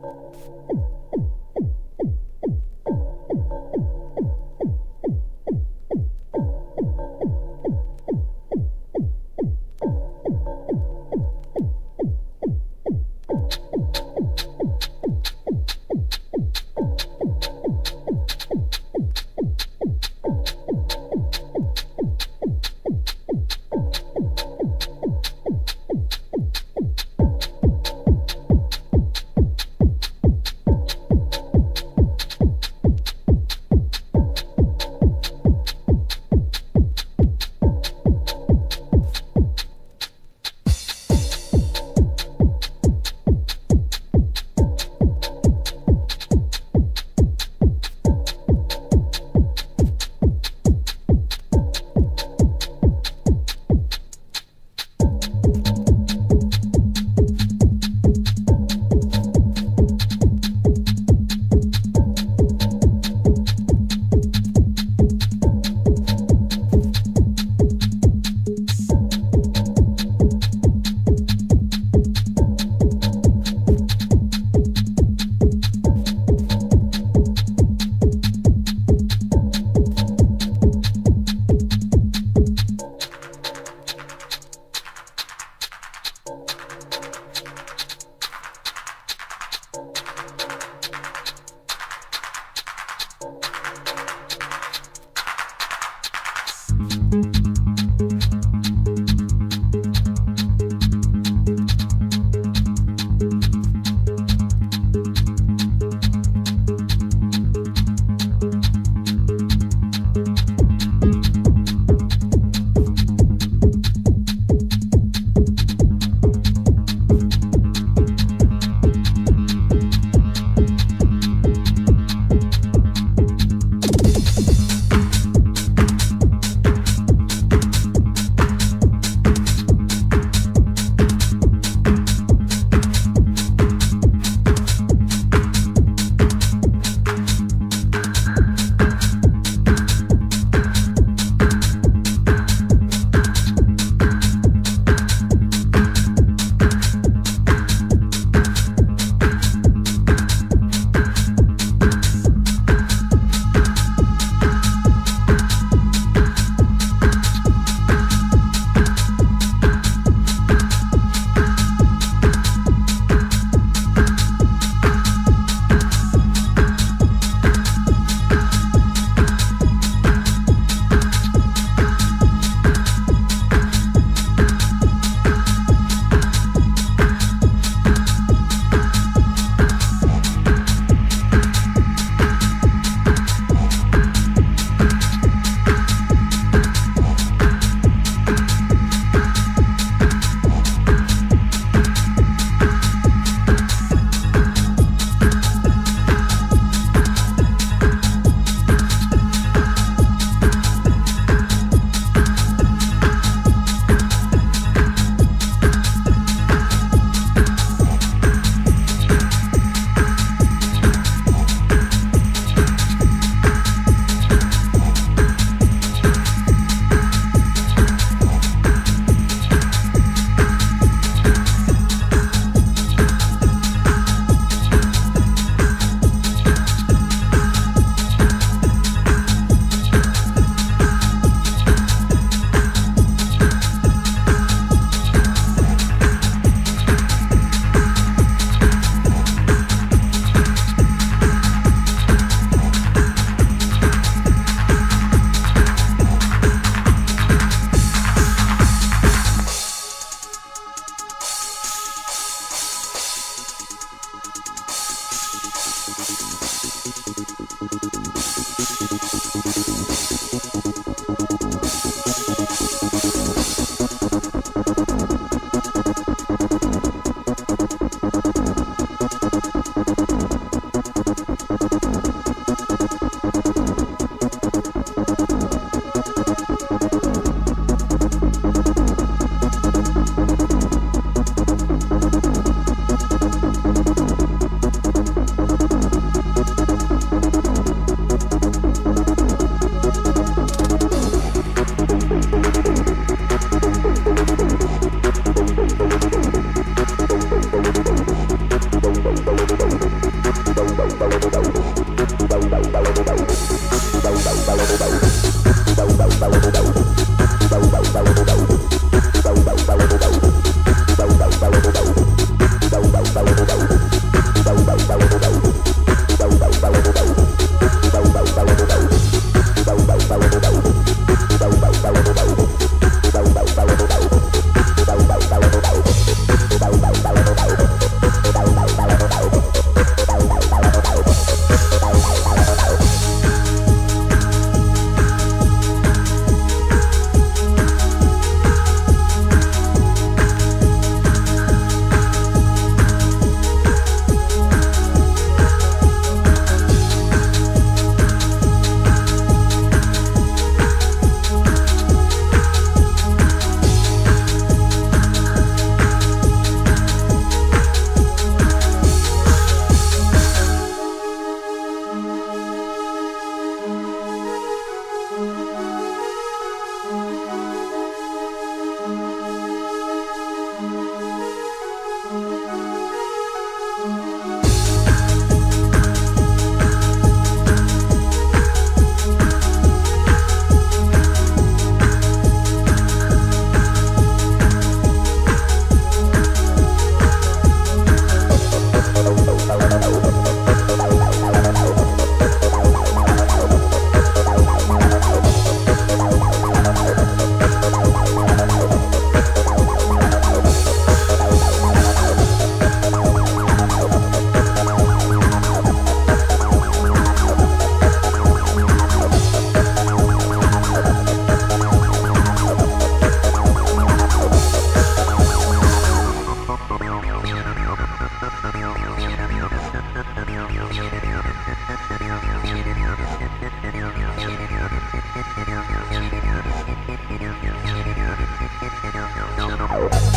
Thank you. Bye.